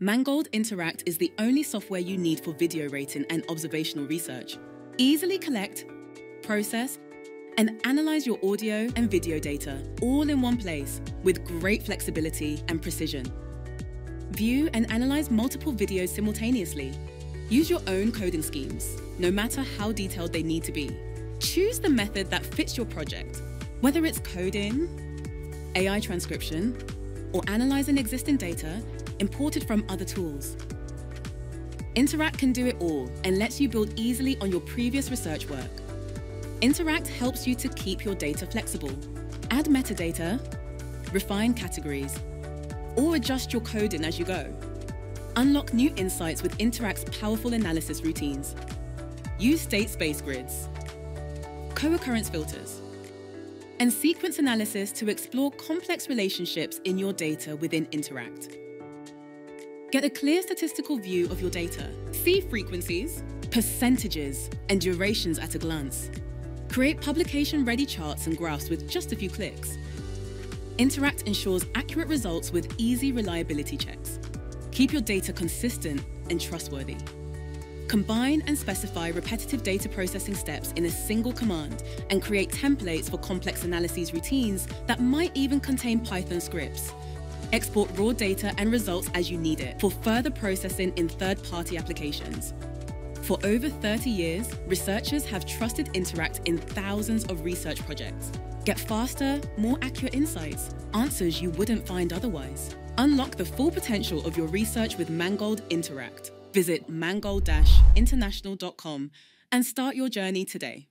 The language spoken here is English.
Mangold Interact is the only software you need for video rating and observational research. Easily collect, process, and analyze your audio and video data all in one place with great flexibility and precision. View and analyze multiple videos simultaneously. Use your own coding schemes, no matter how detailed they need to be. Choose the method that fits your project, whether it's coding, AI transcription, or analyzing existing data imported from other tools. Interact can do it all and lets you build easily on your previous research work. Interact helps you to keep your data flexible, add metadata, refine categories, or adjust your coding as you go. Unlock new insights with Interact's powerful analysis routines. Use state space grids, co-occurrence filters, and sequence analysis to explore complex relationships in your data within Interact. Get a clear statistical view of your data. See frequencies, percentages, and durations at a glance. Create publication-ready charts and graphs with just a few clicks. Interact ensures accurate results with easy reliability checks. Keep your data consistent and trustworthy. Combine and specify repetitive data processing steps in a single command and create templates for complex analyses routines that might even contain Python scripts Export raw data and results as you need it for further processing in third-party applications. For over 30 years, researchers have trusted Interact in thousands of research projects. Get faster, more accurate insights, answers you wouldn't find otherwise. Unlock the full potential of your research with Mangold Interact. Visit mangold-international.com and start your journey today.